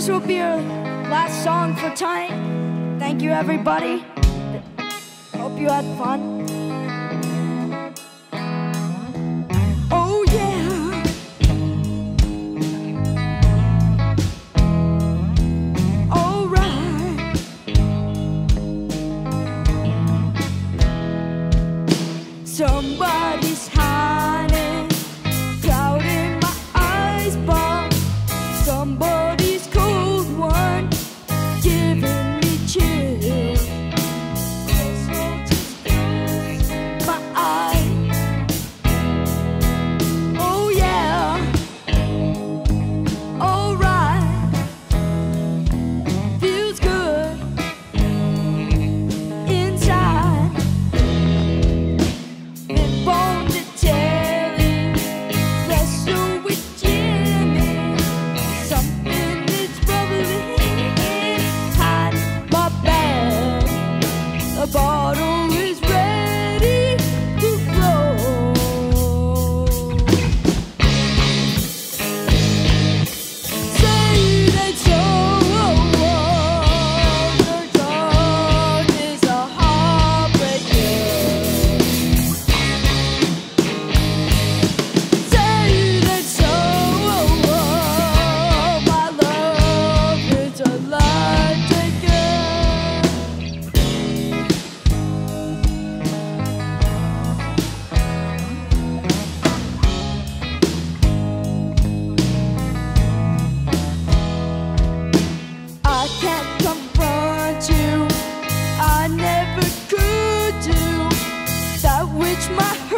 this will be our last song for tonight. Thank you, everybody. Hope you had fun. Oh, yeah. All right. Somebody my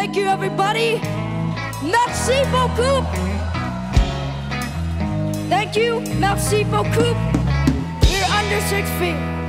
Thank you, everybody. Merci beaucoup. Thank you. Merci beaucoup. We're under six feet.